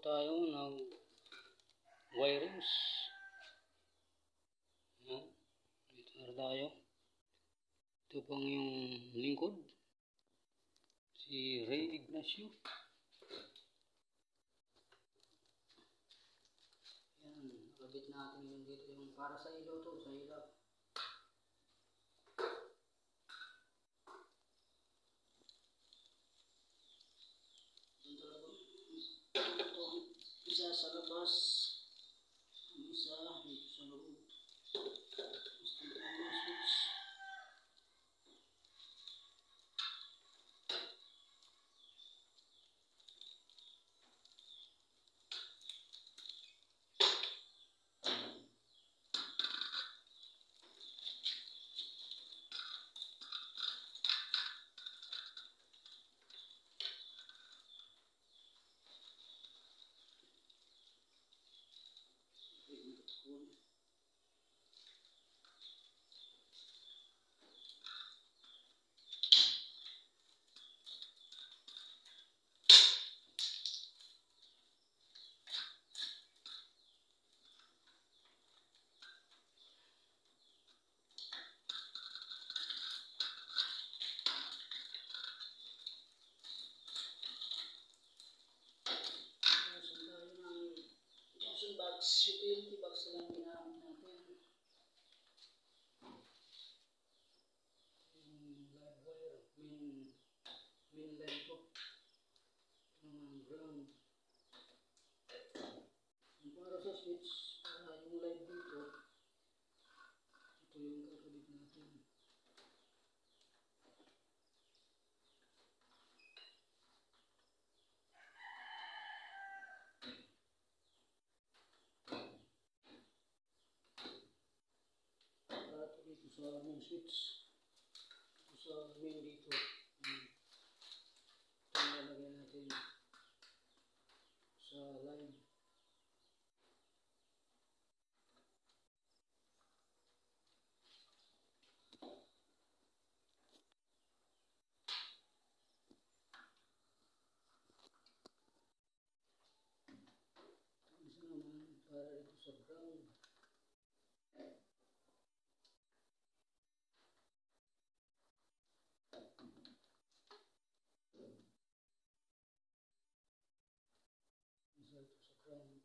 tayo ng wirings. Yan. Dito na tayo. Ito pang yung lingkod. Si Ray Ignacio. Yan. Nakabit natin yung dito yung para sa ilaw to. Sa ilaw. Yung talagang ito ang isa sa labas. school line ko. Naman ground. Yung para sa switch, para yung live dito, ito yung kakabit natin. Para ito dito sa main switch. Ito sa main dito. Yan. Ito yung lalagay natin sa line. Isa naman para ito sa ground. Isa ito sa ground.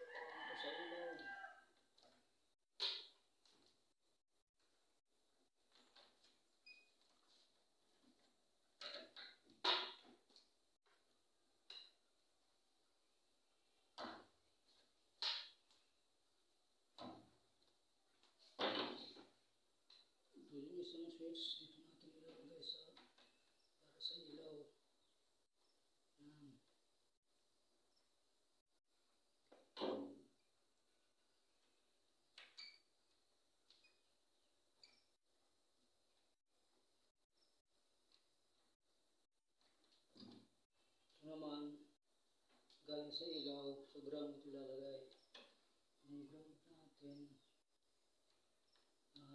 Ito sa ilaw. Ito yung isang switch. Dito natin ilalagay sa para sa ilaw. Yan. Ito naman, galing sa ilaw, ground ito ilalagay. Yung ground natin,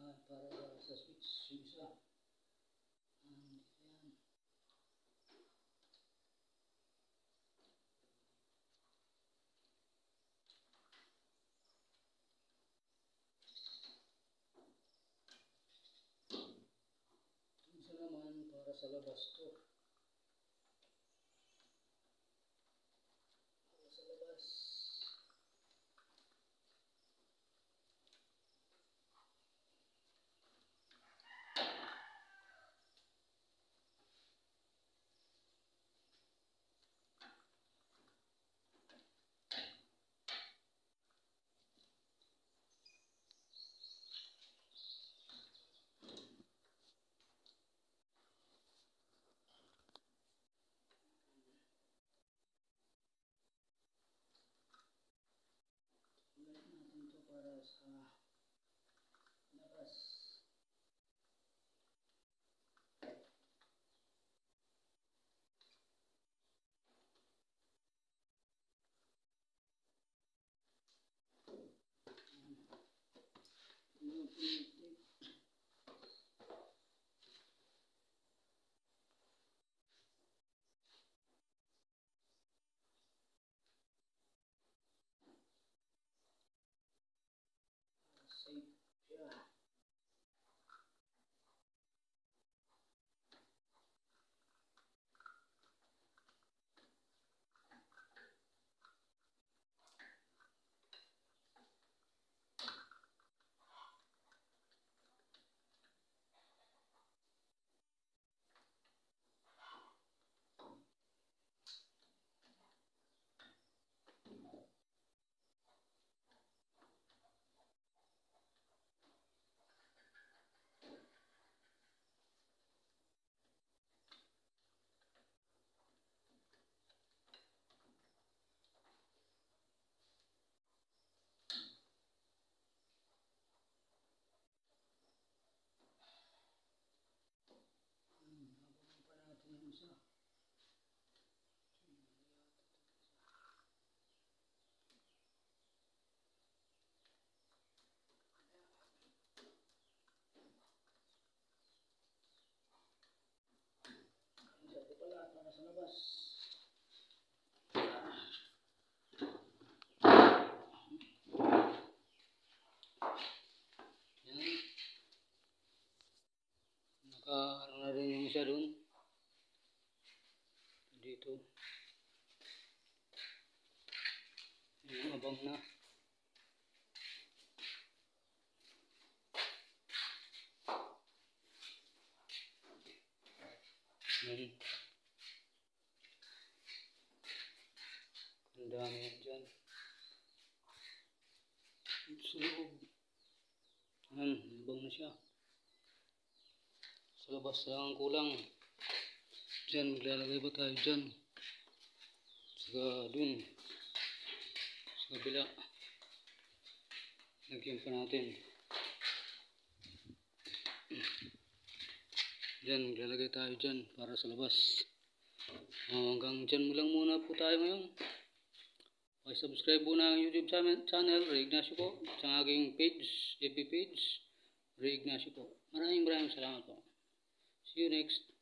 ah, para sa switch, yung isa. Ah, yan. Yung isa naman para sa labas to. Mm-hmm. Yung isa. Ito pala para sa labas. Yan. Naka ano na rin yung isa doon. Dito. Yung abang na. Yan. Ang dami yan dyan. Sa loob. Yan, abang na siya. Sa labas lang ang kulang. Diyan, maglalagay ba tayo dyan? Saka dun. Sa kabila. Lagyan pa natin. Diyan, maglalagay tayo dyan para sa labas. Oh, hanggang dyan mo lang muna po tayo ngayon. subscribe muna ang YouTube channel Ray Ignacio po. Sa aking page, FB page, Ray Ignacio po. Maraming maraming salamat po. See you next.